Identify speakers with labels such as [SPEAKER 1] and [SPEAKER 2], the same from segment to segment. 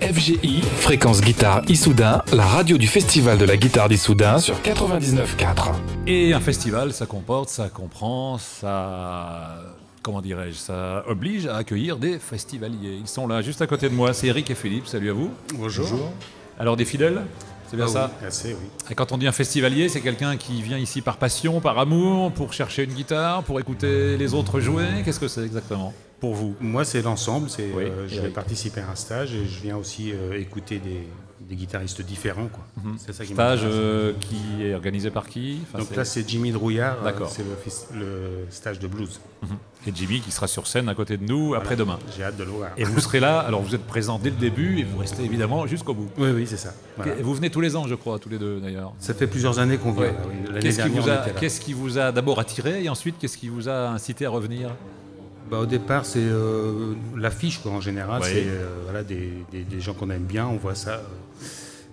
[SPEAKER 1] FGI, fréquence guitare Issoudun, la radio du festival de la guitare d'Issoudun sur 99.4.
[SPEAKER 2] Et un festival, ça comporte, ça comprend, ça. Comment dirais-je Ça oblige à accueillir des festivaliers. Ils sont là, juste à côté de moi. C'est Eric et Philippe. Salut à vous.
[SPEAKER 3] Bonjour.
[SPEAKER 2] Alors, des fidèles? C'est bien
[SPEAKER 3] Ah
[SPEAKER 2] ça
[SPEAKER 3] oui, assez, oui.
[SPEAKER 2] Et quand on dit un festivalier, c'est quelqu'un qui vient ici par passion, par amour, pour chercher une guitare, pour écouter les autres jouer. Qu'est-ce que c'est exactement? Pour vous
[SPEAKER 3] Moi, c'est l'ensemble.
[SPEAKER 2] Oui,
[SPEAKER 3] euh, je vais participer à un stage et je viens aussi euh, écouter des, des guitaristes différents. Quoi. C'est ça qui
[SPEAKER 2] Mhm. Stage euh, qui est organisé par qui? Enfin,
[SPEAKER 3] Donc là, c'est Jimmy Drouillard. euh. C'est le, stage de blues.
[SPEAKER 2] Et Jimmy qui sera sur scène à côté de nous après-demain.
[SPEAKER 3] J'ai hâte de le voir.
[SPEAKER 2] Et vous serez là, alors vous êtes présent dès le début et vous restez évidemment jusqu'au bout.
[SPEAKER 3] Oui, oui, c'est ça. Voilà.
[SPEAKER 2] Vous venez tous les ans, je crois, tous les deux d'ailleurs.
[SPEAKER 3] Ça fait plusieurs années qu'on vient.
[SPEAKER 2] Ouais.
[SPEAKER 3] là, oui. L'année
[SPEAKER 2] Qu'est-ce qui, vous a,
[SPEAKER 3] était là.
[SPEAKER 2] qu'est-ce qui vous a d'abord attiré et ensuite qu'est-ce qui vous a incité à revenir?
[SPEAKER 3] Bah, au départ, c'est euh, l'affiche quoi, en général. C'est euh, voilà, des, des- des gens qu'on aime bien. On voit ça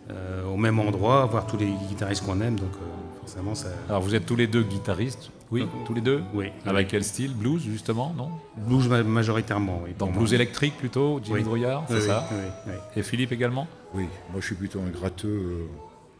[SPEAKER 3] euh, euh, au même endroit, voir tous les guitaristes qu'on aime. Donc euh, forcément, ça.
[SPEAKER 2] Alors vous êtes tous les deux guitaristes Oui, tous les deux
[SPEAKER 3] Oui.
[SPEAKER 2] Avec
[SPEAKER 3] oui.
[SPEAKER 2] quel style? Blues justement, non?
[SPEAKER 3] Blues ma- majoritairement. Oui,
[SPEAKER 2] Dans blues
[SPEAKER 3] moi.
[SPEAKER 2] électrique plutôt, Jimmy
[SPEAKER 3] Oui.
[SPEAKER 2] Drouillard, c'est
[SPEAKER 3] Oui,
[SPEAKER 2] ça?
[SPEAKER 3] oui, oui, oui.
[SPEAKER 2] Et Philippe également?
[SPEAKER 4] Oui, moi je suis plutôt un gratteux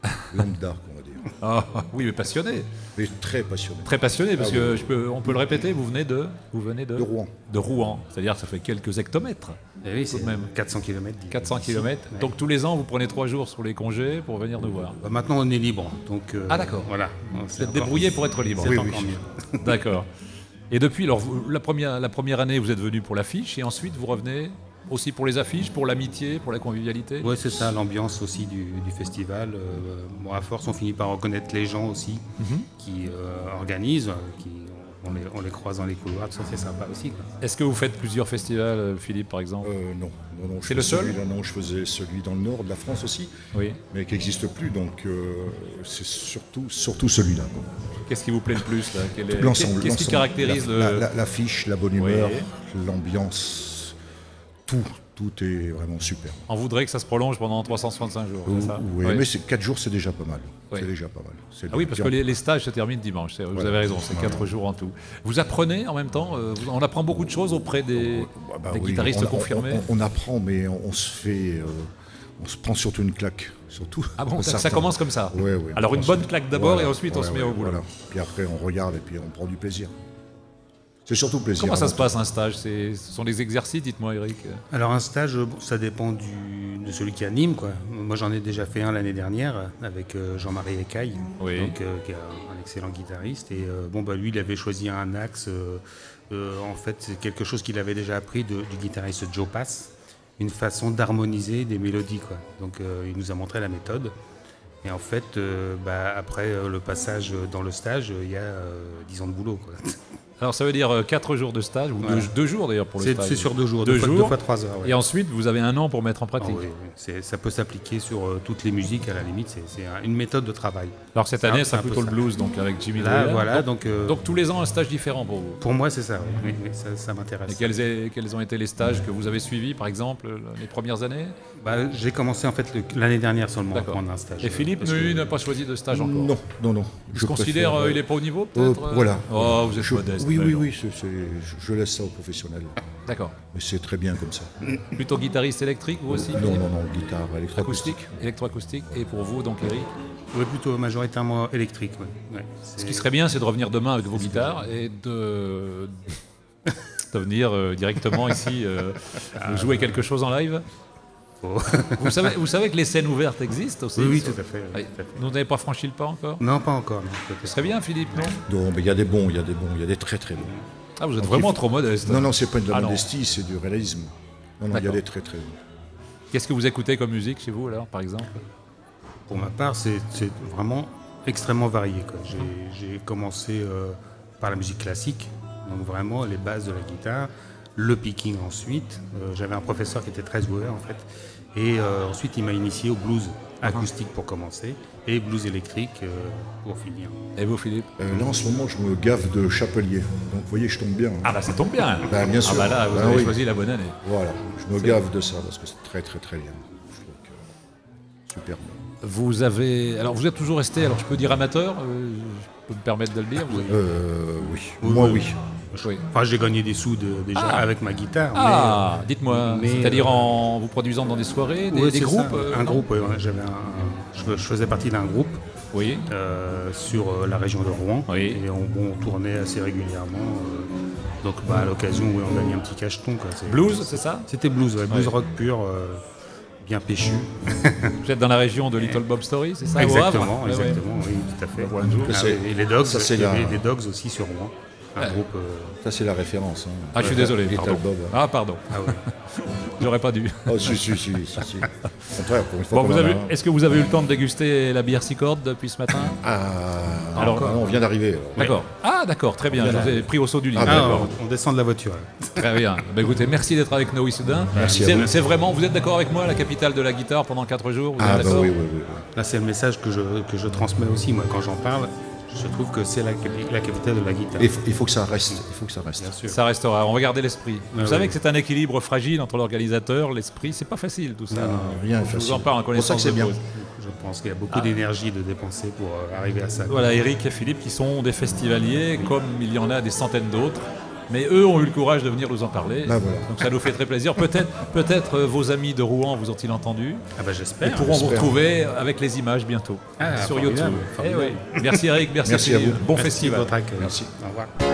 [SPEAKER 4] euh, lambda, on va dire.
[SPEAKER 2] Ah, Oui, mais passionné,
[SPEAKER 4] Mais très passionné.
[SPEAKER 2] très passionné, parce
[SPEAKER 4] Ah
[SPEAKER 2] que
[SPEAKER 4] oui.
[SPEAKER 2] je peux, on peut le répéter, vous venez de Vous venez de,
[SPEAKER 4] De Rouen.
[SPEAKER 2] De Rouen, c'est-à-dire que ça fait quelques hectomètres.
[SPEAKER 3] Et oui, c'est
[SPEAKER 2] même.
[SPEAKER 3] 400 km.
[SPEAKER 2] 400 km. Donc tous les ans, vous prenez trois jours sur les congés pour venir nous voir.
[SPEAKER 3] Bah, maintenant, on est libre. Donc, euh,
[SPEAKER 2] Ah, d'accord.
[SPEAKER 3] Voilà.
[SPEAKER 2] Vous êtes débrouillé pour être libre.
[SPEAKER 3] C'est
[SPEAKER 4] Oui,
[SPEAKER 3] encore
[SPEAKER 4] oui.
[SPEAKER 3] mieux.
[SPEAKER 2] D'accord. Et depuis, alors, vous- la, première, la première année, vous êtes venu pour l'affiche et ensuite vous revenez aussi pour les affiches, pour l'amitié, pour la convivialité
[SPEAKER 3] Ouais, c'est ça, l'ambiance aussi du, du festival. Euh, bon, à force, on finit par reconnaître les gens aussi
[SPEAKER 2] Mhm.
[SPEAKER 3] qui euh, organisent, qui, on, les, on les croise dans les couloirs, ça, c'est sympa aussi.
[SPEAKER 2] Est-ce que vous faites plusieurs festivals, euh, Philippe, par exemple?
[SPEAKER 4] Euh, non, non, non. je
[SPEAKER 2] C'est le seul?
[SPEAKER 4] Non, je faisais celui dans le nord de la France aussi,
[SPEAKER 2] Oui.
[SPEAKER 4] mais qui n'existe plus, donc euh, c'est surtout, surtout celui-là.
[SPEAKER 2] Qu'est-ce qui vous plaît le plus là?
[SPEAKER 4] L'ensemble.
[SPEAKER 2] Qu'est-ce qui caractérise
[SPEAKER 4] la,
[SPEAKER 2] le.
[SPEAKER 4] la- la- L'affiche, la bonne
[SPEAKER 2] Oui.
[SPEAKER 4] humeur, l'ambiance, tout, tout est vraiment super.
[SPEAKER 2] On voudrait que ça se prolonge pendant 365 jours. ça
[SPEAKER 4] Oui,
[SPEAKER 2] Oui.
[SPEAKER 4] mais c'est 4 jours, c'est déjà pas mal.
[SPEAKER 2] Oui.
[SPEAKER 4] C'est déjà pas mal.
[SPEAKER 2] Ah oui, parce que les, les stages se terminent dimanche. Vous
[SPEAKER 4] Voilà.
[SPEAKER 2] avez raison, c'est 4 jours en tout. Vous apprenez en même temps euh, On apprend beaucoup de choses auprès des,
[SPEAKER 4] Bah, bah
[SPEAKER 2] des
[SPEAKER 4] oui,
[SPEAKER 2] guitaristes
[SPEAKER 4] on- on-
[SPEAKER 2] confirmés
[SPEAKER 4] On, on apprend, mais on, se fait. euh, on se prend surtout une claque. Surtout.
[SPEAKER 2] Ah bon, ça, commence comme ça. Alors une bonne claque d'abord
[SPEAKER 4] Voilà,
[SPEAKER 2] et ensuite on se met au boulot.
[SPEAKER 4] voilà. Puis après, on regarde et puis on prend du plaisir. C'est surtout plaisir.
[SPEAKER 2] Comment ça
[SPEAKER 4] avant
[SPEAKER 2] se passe un stage? Ce sont des exercices, dites-moi Eric.
[SPEAKER 3] Alors, un stage, bon, ça dépend du, de celui qui anime. Quoi. Moi, j'en ai déjà fait un l'année dernière avec euh, Jean-Marie Ecaille,
[SPEAKER 2] Oui.
[SPEAKER 3] donc, euh, qui est un excellent guitariste. Et euh, bon, bah, lui, il avait choisi un axe. euh, euh, en fait, c'est quelque chose qu'il avait déjà appris de- du guitariste Joe Pass, une façon d'harmoniser des mélodies. Quoi. Donc, euh, il nous a montré la méthode. Et en fait, euh, bah, après euh, le passage dans le stage, euh, il y a euh, 10 ans de boulot. quoi.
[SPEAKER 2] Alors ça veut dire 4 jours de stage, ou
[SPEAKER 3] Voilà.
[SPEAKER 2] deux, deux jours d'ailleurs pour le stage.
[SPEAKER 3] c'est sur deux jours,
[SPEAKER 2] Deux
[SPEAKER 3] deux, fois,
[SPEAKER 2] jours.
[SPEAKER 3] deux fois trois heures. ouais.
[SPEAKER 2] Et ensuite, vous avez un an pour mettre en
[SPEAKER 3] Ah
[SPEAKER 2] pratique.
[SPEAKER 3] oui, oui. C'est- ça peut s'appliquer sur euh, toutes les musiques à la limite. C'est c'est un- une méthode de travail.
[SPEAKER 2] Alors cette année,
[SPEAKER 3] c'est
[SPEAKER 2] c'est
[SPEAKER 3] un peu
[SPEAKER 2] plutôt le blues, donc avec Jimmy
[SPEAKER 3] Là, voilà.
[SPEAKER 2] Donc,
[SPEAKER 3] Donc, euh,
[SPEAKER 2] donc tous les ans, un stage différent pour vous.
[SPEAKER 3] pour moi, c'est ça. Oui, Oui, ça, ça
[SPEAKER 2] Et
[SPEAKER 3] m'intéresse.
[SPEAKER 2] quels, est- quels ont été les stages que vous avez suivis, par exemple, les premières années?
[SPEAKER 3] Bah, J'ai commencé en fait l'année dernière seulement à prendre un stage.
[SPEAKER 2] Et Philippe, lui,
[SPEAKER 3] que-
[SPEAKER 2] n'a pas choisi de stage encore
[SPEAKER 4] Non, non, non.
[SPEAKER 2] Je considère
[SPEAKER 4] préfère,
[SPEAKER 2] euh, il n'est pas au niveau,
[SPEAKER 4] euh,
[SPEAKER 2] peut-être euh
[SPEAKER 4] Voilà.
[SPEAKER 2] Oh, vous êtes modeste.
[SPEAKER 4] Oui, oui, oui. je, laisse ça aux professionnels.
[SPEAKER 2] D'accord.
[SPEAKER 4] Mais c'est très bien comme ça.
[SPEAKER 2] Plutôt guitariste électrique, vous aussi
[SPEAKER 4] Non, non, non. Guitare électroacoustique.
[SPEAKER 2] Acoustique, électroacoustique. Et pour vous, donc Eric
[SPEAKER 3] Oui, plutôt majoritairement électrique. ouais. Ouais,
[SPEAKER 2] Ce qui serait bien, c'est de revenir demain avec vos guitares et de, de venir euh, directement ici euh,
[SPEAKER 3] Ah.
[SPEAKER 2] jouer quelque chose en live. Vous savez, vous savez que les scènes ouvertes existent aussi
[SPEAKER 3] Oui, tout à fait. oui,
[SPEAKER 2] Oui.
[SPEAKER 3] tout à fait.
[SPEAKER 2] Vous n'avez pas franchi le pas encore?
[SPEAKER 3] Non, pas encore. non,
[SPEAKER 2] Ce serait bien, Philippe, non?
[SPEAKER 4] Non, mais il y a des bons, il y a des bons, il y a des très très bons.
[SPEAKER 2] Ah, vous êtes
[SPEAKER 4] Donc,
[SPEAKER 2] vraiment
[SPEAKER 4] faut-
[SPEAKER 2] trop modeste.
[SPEAKER 4] Non, non, c'est pas de la
[SPEAKER 2] Ah,
[SPEAKER 4] modestie, c'est du réalisme. Non, non, il y a des très très bons.
[SPEAKER 2] Qu'est-ce que vous écoutez comme musique chez vous, alors, par exemple?
[SPEAKER 3] Pour ma part, c'est vraiment extrêmement varié. J'ai commencé euh, par la musique classique, donc vraiment les bases de la guitare, le picking ensuite. Euh, J'avais un professeur qui était très joueur en fait. Et euh, ensuite, il m'a initié au blues acoustique pour commencer et blues électrique euh, pour finir.
[SPEAKER 2] Et vous, Philippe
[SPEAKER 4] Euh, là, en ce moment, je me gave de chapelier. Donc, vous voyez, je tombe bien. hein.
[SPEAKER 2] Ah bah ça tombe bien
[SPEAKER 4] Bah, bien sûr.
[SPEAKER 2] Ah bah là, vous
[SPEAKER 4] Bah
[SPEAKER 2] avez
[SPEAKER 4] oui.
[SPEAKER 2] choisi la bonne année.
[SPEAKER 4] Voilà, je me gave de ça parce que c'est très très très bien. Je trouve que super bien.
[SPEAKER 2] Vous avez... Alors, vous êtes toujours resté, alors je peux dire amateur, euh, je peux me permettre de le dire vous avez-
[SPEAKER 4] Euh, oui,
[SPEAKER 3] Oui,
[SPEAKER 4] moi
[SPEAKER 3] oui.
[SPEAKER 4] oui.
[SPEAKER 2] Oui.
[SPEAKER 3] Enfin, j'ai gagné des sous de- déjà
[SPEAKER 2] Ah.
[SPEAKER 3] avec ma guitare.
[SPEAKER 2] Ah, dites-moi,
[SPEAKER 3] mais,
[SPEAKER 2] c'est-à-dire
[SPEAKER 3] euh,
[SPEAKER 2] en vous produisant dans des soirées, des, groupes euh,
[SPEAKER 3] Un groupe, ouais, ouais, j'avais un- je, je faisais partie d'un groupe
[SPEAKER 2] Oui.
[SPEAKER 3] euh, sur euh, la région de Rouen.
[SPEAKER 2] Oui.
[SPEAKER 3] Et on, bon, on tournait assez régulièrement. euh, donc bah, à l'occasion, on gagnait un petit cacheton. quoi.
[SPEAKER 2] Blues, c'est ça?
[SPEAKER 3] C'était blues, ouais, blues
[SPEAKER 2] Ouais.
[SPEAKER 3] rock pur, euh, bien péchu.
[SPEAKER 2] Vous êtes dans la région de Little Bob Story, c'est ça
[SPEAKER 3] exactement,
[SPEAKER 2] Ouais, ouais.
[SPEAKER 3] exactement, oui, tout à fait. Ah, et les Dogs,
[SPEAKER 4] ça, c'est
[SPEAKER 3] il y avait
[SPEAKER 4] la-
[SPEAKER 3] des Dogs aussi sur Rouen. Un
[SPEAKER 2] Ouais.
[SPEAKER 3] groupe. euh,
[SPEAKER 4] Ça, c'est la référence. hein.
[SPEAKER 2] Ah, je suis désolé,
[SPEAKER 4] Little
[SPEAKER 2] pardon.
[SPEAKER 4] Bob.
[SPEAKER 2] Ah, pardon,
[SPEAKER 3] ah ouais.
[SPEAKER 2] j'aurais pas dû.
[SPEAKER 4] Oh, si, si, si, si, si. Au contraire, pour une fois
[SPEAKER 2] Bon. Est-ce que vous avez eu le temps de déguster la bière Six Cordes depuis ce matin
[SPEAKER 4] Ah,
[SPEAKER 2] Alors-
[SPEAKER 4] alors, on vient d'arriver.
[SPEAKER 2] D'accord. Ah, d'accord, très bien. Je vous ai pris au saut du lit.
[SPEAKER 4] Ah,
[SPEAKER 3] Ah,
[SPEAKER 2] d'accord.
[SPEAKER 3] on, descend de la voiture.
[SPEAKER 2] Très bien. Bah, écoutez, merci d'être avec nous, Issoudun.
[SPEAKER 4] Merci à
[SPEAKER 2] C'est
[SPEAKER 4] vous.
[SPEAKER 2] c'est vraiment, vous êtes d'accord avec moi, la capitale de la guitare pendant 4 jours vous
[SPEAKER 4] Ah,
[SPEAKER 2] êtes
[SPEAKER 4] bah oui, oui. oui.
[SPEAKER 3] Là, c'est le message que je, que je transmets aussi, moi, quand j'en parle. Je trouve que c'est la, capi- la capitale de la guitare.
[SPEAKER 4] Et Il faut, il faut que ça reste. Il faut que ça reste.
[SPEAKER 3] Bien sûr.
[SPEAKER 2] Ça restera. On va garder l'esprit. Vous
[SPEAKER 3] Ah
[SPEAKER 2] savez
[SPEAKER 3] oui.
[SPEAKER 2] que c'est un équilibre fragile entre l'organisateur, l'esprit. C'est pas facile tout ça.
[SPEAKER 3] Non,
[SPEAKER 4] Rien n'est
[SPEAKER 2] Je vous
[SPEAKER 4] facile.
[SPEAKER 2] en parle en
[SPEAKER 4] C'est pour ça
[SPEAKER 2] connaissance
[SPEAKER 4] que c'est
[SPEAKER 2] de
[SPEAKER 4] bien.
[SPEAKER 2] cause.
[SPEAKER 3] Je pense qu'il y a beaucoup d'énergie de dépenser pour euh, arriver à ça.
[SPEAKER 2] Voilà, Eric et Philippe qui sont des festivaliers, comme il y en a des centaines d'autres. Mais eux ont eu le courage de venir nous en parler.
[SPEAKER 4] Bah voilà.
[SPEAKER 2] Donc ça nous fait très plaisir. Peut-être peut-être euh, vos amis de Rouen vous ont-ils entendu
[SPEAKER 3] Ah bah
[SPEAKER 2] Ils
[SPEAKER 3] j'espère.
[SPEAKER 2] pourront vous retrouver avec les images bientôt
[SPEAKER 3] Ah,
[SPEAKER 2] sur
[SPEAKER 3] formidable,
[SPEAKER 2] YouTube. Eh oui. Merci Eric, merci,
[SPEAKER 4] Merci à vous.
[SPEAKER 2] Bon
[SPEAKER 3] Merci
[SPEAKER 2] festival.
[SPEAKER 3] votre accueil.
[SPEAKER 4] Merci.
[SPEAKER 3] Au revoir.